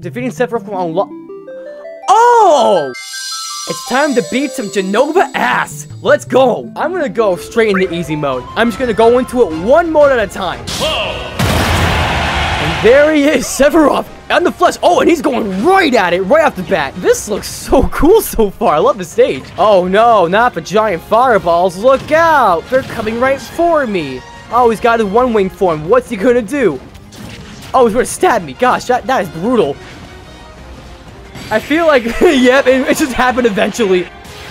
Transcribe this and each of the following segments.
Defeating Sephiroth will unlock... Oh! It's time to beat some Jenova ass! Let's go! I'm gonna go straight into easy mode. I'm just gonna go into it one mode at a time. And there he is, Sephiroth! On the flesh. Oh, and he's going right at it, right off the bat. This looks so cool so far. I love the stage. Oh, no, not the giant fireballs. Look out! They're coming right for me. Oh, he's got his one wing form. What's he gonna do? Oh, he's gonna stab me. Gosh, that, that is brutal. I feel like, yep, it, it, just happened eventually.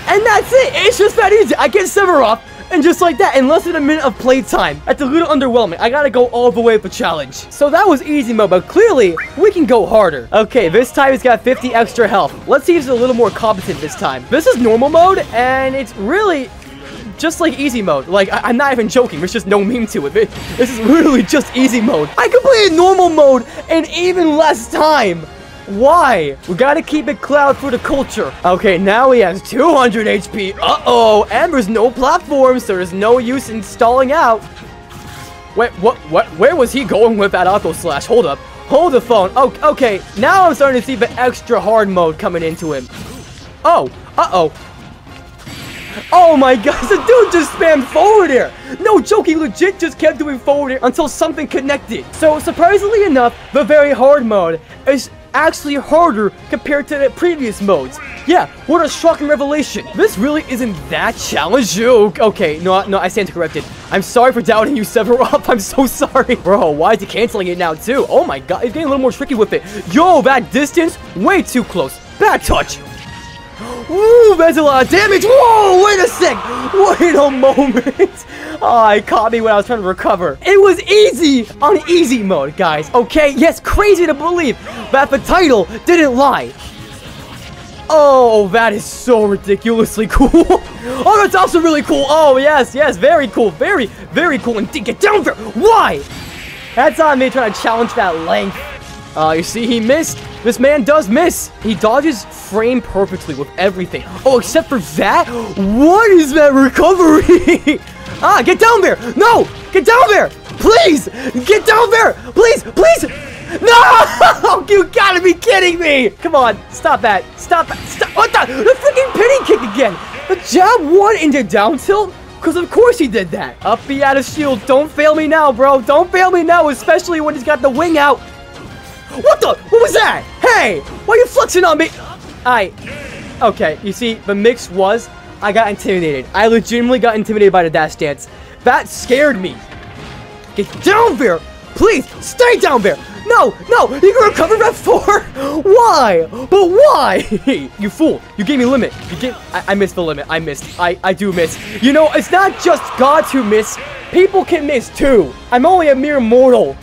And that's it. It's just that easy. I get Sephiroth, and just like that, in less than a minute of playtime. That's a little underwhelming. I gotta go all the way the challenge. So that was easy mode, but clearly, we can go harder. Okay, this time he's got 50 extra health. Let's see if he's a little more competent this time. This is normal mode, and it's really just like easy mode. Like, I am not even joking. There's just no meme to it. This is literally just easy mode. I completed normal mode in even less time. Why? We gotta keep it Cloud for the culture. Okay, now he has 200 HP. Uh-oh, and there's no platforms, so there's no use in stalling out. Wait, what, what, where was he going with that auto slash? Hold up. Hold the phone. Oh, okay, now I'm starting to see the extra hard mode coming into him. Oh, uh-oh. Oh my god, the dude just spammed forward air. No joke, he legit just kept doing forward air until something connected. So surprisingly enough, the very hard mode is actually harder compared to the previous modes. Yeah, what a shocking revelation. This really isn't that challenging. Okay, no, no, I stand corrected. I'm sorry for doubting you, Sephiroth. I'm so sorry. Bro, why is he canceling it now, too? Oh my god, he's getting a little more tricky with it. Yo, that distance, way too close. Bad touch. Ooh, that's a lot of damage. Whoa, wait a sec. Wait a moment. Ah, oh, he caught me when I was trying to recover. It was easy on easy mode, guys. Okay, yes, crazy to believe that the title didn't lie. Oh, that is so ridiculously cool. oh, that's also really cool. Oh, yes, yes, very cool. Very, very cool. And get down there. Why? That's on me trying to challenge that length. Uh, you see, he missed. This man does miss. He dodges frame perfectly with everything. Oh, except for that? What is that recovery? ah, get down there. No, get down there. Please, get down there. Please, please. No! You gotta be kidding me! Come on, stop that. Stop that. Stop. What the? The freaking pinning kick again. The jab one into down tilt? Because of course he did that. Up B out of shield. Don't fail me now, bro. Don't fail me now, especially when he's got the wing out. What the? What was that? Hey, why are you flexing on me? I. Okay, you see, the mix was I got intimidated. I legitimately got intimidated by the dash dance. That scared me. Get down there! Please, stay down there! No, no, you can recover that four? Why? But why? you fool, you gave me limit. You gave, I, I missed the limit. I missed. I, I do miss. You know, it's not just gods who miss. People can miss too. I'm only a mere mortal.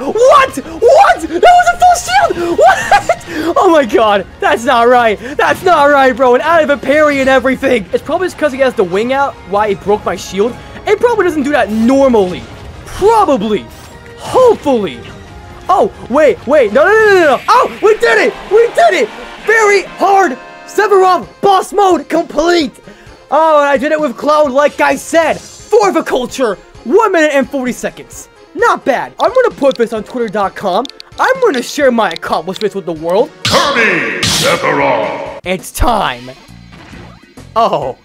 What? What? That was a full shield! What? Oh my god. That's not right. That's not right, bro. And out of a parry and everything. It's probably just because he has the wing out why he broke my shield. It probably doesn't do that normally. Probably. Hopefully. Oh, wait, wait. No, no, no, no, no. Oh, we did it. We did it. Very hard. Sephiroth boss mode complete. Oh, and I did it with Cloud like I said. For the culture. 1 minute and 40 seconds. Not bad. I'm gonna put this on twitter.com. I'm gonna share my accomplishments with the world. Kirby Sephiroth! It's time. Oh.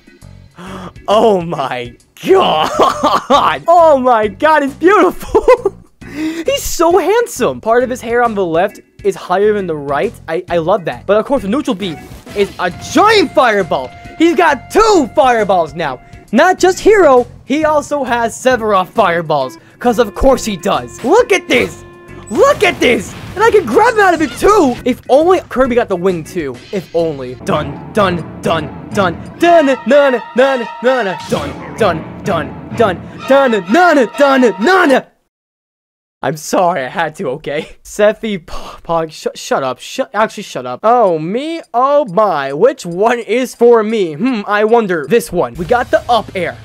Oh my god. Oh my god, it's beautiful. He's so handsome. Part of his hair on the left is higher than the right. I, I love that. But of course, the neutral beam is a giant fireball. He's got two fireballs now. Not just Hero, he also has Sephiroth fireballs. Because of course he does. Look at this! Look at this! And I can grab out of it too! If only Kirby got the wing too. If only. Dun, dun, dun, dun, dun, dun, dun, dun, dun, dun, dun, dun, dun, dun, dun, dun. I'm sorry, I had to, okay? Sephi Pog, sh shut up. Shut, actually, shut up. Oh, me? Oh my. Which one is for me? Hmm, I wonder. This one. We got the up air.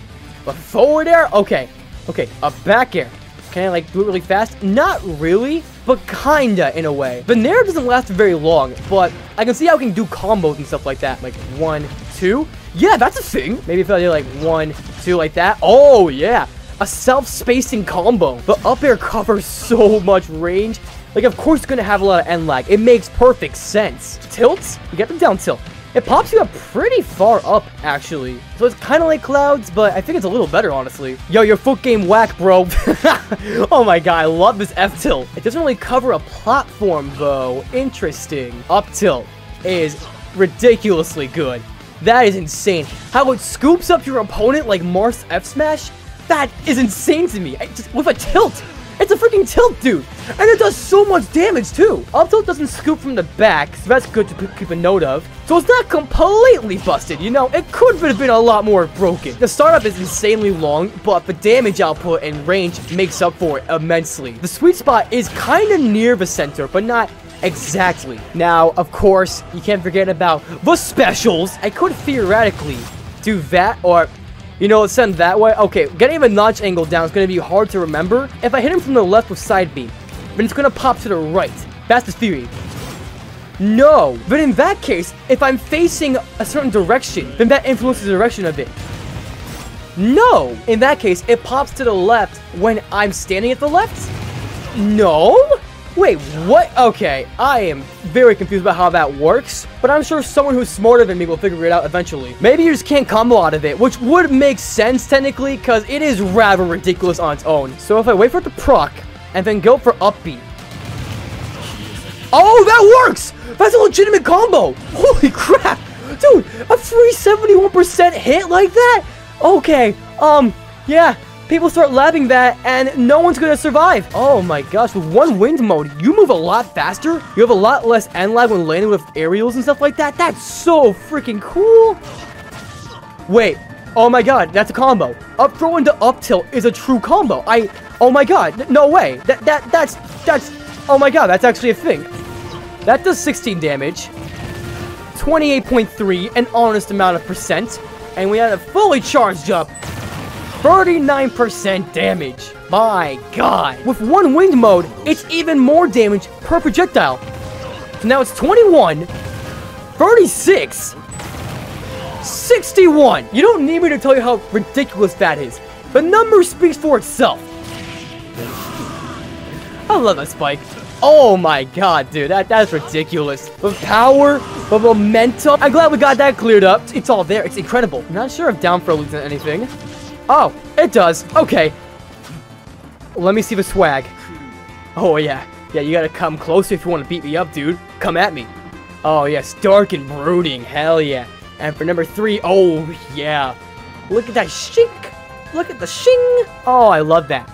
But forward air? Okay. Okay, a back air. Can I, like, do it really fast? Not really, but kinda, in a way. The Nair doesn't last very long, but I can see how I can do combos and stuff like that. Like, one, two. Yeah, that's a thing. Maybe if I did, like, one, two, like that. Oh, yeah. a self-spacing combo. The up air covers so much range. Like, of course it's gonna have a lot of end lag. It makes perfect sense. Tilts? You get the down tilt. It pops you up pretty far up, actually. So it's kind of like Clouds, but I think it's a little better, honestly. Yo, your foot game whack, bro. oh my god, I love this F-tilt. It doesn't really cover a platform, though. Interesting. Up tilt is ridiculously good. That is insane. How it scoops up your opponent like Mars F Smash? That is insane to me. Just, with a tilt. It's a freaking tilt, dude. And it does so much damage, too. Up tilt doesn't scoop from the back, so that's good to keep a note of. So it's not completely busted, you know? It could have been a lot more broken. The startup is insanely long, but the damage output and range makes up for it immensely. The sweet spot is kind of near the center, but not exactly. Now, of course, you can't forget about the specials. I could theoretically do that or you know, send that way. Okay, getting the notch angle down is going to be hard to remember. If I hit him from the left with side beam, then it's going to pop to the right. That's the theory. No, but in that case, if I'm facing a certain direction, then that influences the direction of it. No, in that case, it pops to the left when I'm standing at the left? No? Wait, what? Okay, I am very confused about how that works, but I'm sure someone who's smarter than me will figure it out eventually. Maybe you just can't combo out of it, which would make sense technically, because it is rather ridiculous on its own. So if I wait for it to proc, and then go for upbeat. Oh, that works! That's a legitimate combo! Holy crap! Dude, a free 71% hit like that? Okay, um, yeah, people start labbing that, and no one's gonna survive. Oh my gosh, with one wing mode, you move a lot faster. You have a lot less end lag when landing with aerials and stuff like that. That's so freaking cool. Wait, oh my god, that's a combo. Up throw into up tilt is a true combo. I, oh my god, no way. That, that, that's, that's, oh my god, that's actually a thing. That does 16 damage. 28.3, an honest amount of percent. And we had a fully charged up 39% damage. My god. With one wing mode, it's even more damage per projectile. So now it's 21, 36, 61. You don't need me to tell you how ridiculous that is. The number speaks for itself. I love that spike. Oh my god, dude, that, that's ridiculous. The power, the momentum. I'm glad we got that cleared up. It's all there. It's incredible. I'm not sure if down throw leads anything. Oh, it does. Okay. Let me see the swag. Oh, yeah. Yeah, you gotta come closer if you want to beat me up, dude. Come at me. Oh, yes. Dark and brooding. Hell yeah. And for number three, oh, yeah. Look at that shink. Look at the shing. Oh, I love that.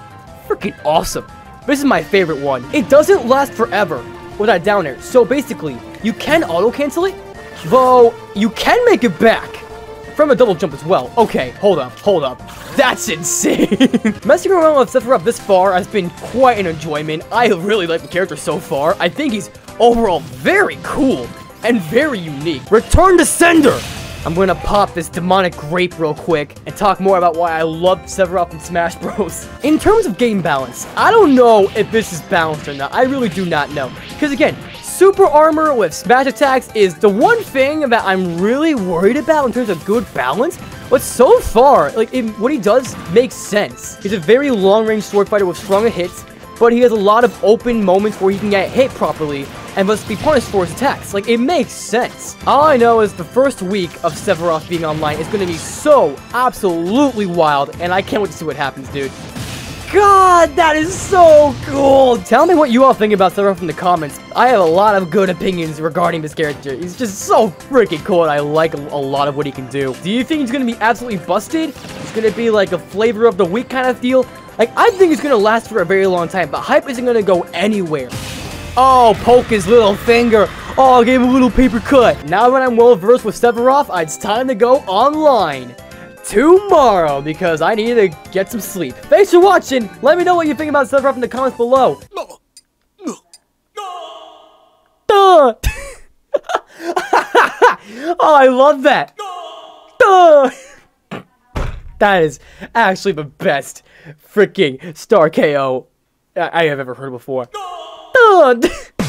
Freaking awesome. This is my favorite one. It doesn't last forever with that down air. So basically, you can auto-cancel it, though you can make it back from a double jump as well. Okay, hold up, hold up. That's insane. Messing around with Sephiroth this far has been quite an enjoyment. I really like the character so far. I think he's overall very cool and very unique. Return to Sender! I'm gonna pop this demonic grape real quick and talk more about why I love Sephiroth in Smash Bros. In terms of game balance, I don't know if this is balanced or not. I really do not know. Because again, super armor with smash attacks is the one thing that I'm really worried about in terms of good balance. But so far, like, it, what he does makes sense. He's a very long-range sword fighter with stronger hits, but he has a lot of open moments where he can get hit properly and must be punished for his attacks. Like, it makes sense. All I know is the first week of Sephiroth being online is going to be so absolutely wild, and I can't wait to see what happens, dude. God, that is so cool! Tell me what you all think about Sephiroth in the comments. I have a lot of good opinions regarding this character. He's just so freaking cool, and I like a, lot of what he can do. Do you think he's gonna be absolutely busted? He's gonna be like a flavor of the week kind of deal? Like, I think he's gonna last for a very long time, but hype isn't gonna go anywhere. Oh, poke his little finger. Oh, I gave him a little paper cut. Now that I'm well versed with Sephiroth, uh, it's time to go online tomorrow because I need to get some sleep. Thanks for watching. Let me know what you think about Sephiroth in the comments below. oh, I love that. that is actually the best freaking star KO I have ever heard before good.